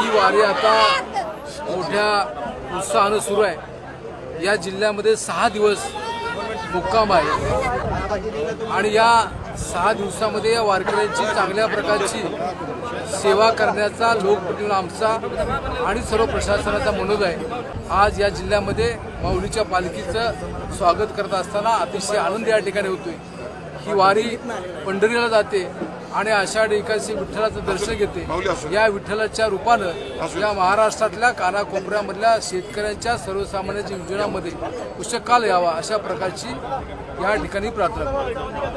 ही वारी आता मोठ्या उत्साहानं सुरू आहे. या जिल्ह्यामध्ये सहा दिवस मुक्काम आहे. आणि या सहा दिवसामध्ये या वारकऱ्यांची चांगल्या प्रकारची सेवा करण्याचा लोकप्रतिनिधी आमचा आणि सर्व प्रशासनाचा मनोज आहे. आज या जिल्ह्यामध्ये माऊलीच्या पालखीचं स्वागत करत असताना अतिशय आनंद या ठिकाणी होतोय. ही वारी पंढरीला जाते आणि आषाढ एकादशी विठ्ठलाचं दर्शन घेते. या विठ्ठलाच्या रूपानं या महाराष्ट्रातल्या कानाकोपऱ्यामधल्या शेतकऱ्यांच्या सर्वसामान्यांच्या योजनामध्ये पुष्ककाल यावा अशा प्रकारची या ठिकाणी प्रार्थना